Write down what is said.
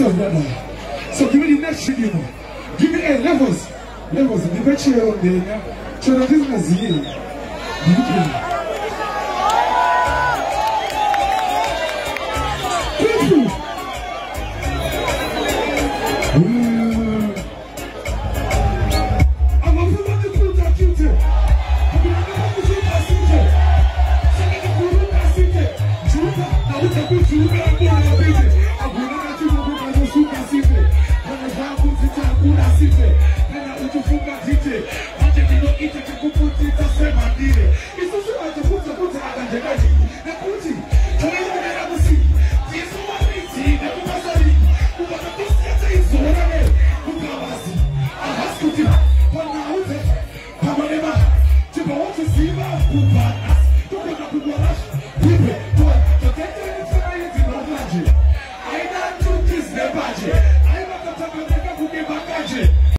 yourself better. So give me the next tribune. Give me a levels. Levels, the bet you on the children this is a year. Thank you. I'm a woman who put that duty. I'm. I'm a woman who put nditime kana uchifunga tite vache tinoita chekuputitsa semhandire isusu vatibudza kuti akanjekadii nekuti toionera kusi tisu varidzi nekubasari kuvana kusetsa izorane kungavazi ahasi kuti panhau dzete pamwe nema tibva watoziva kubva asi togona kungorash ipe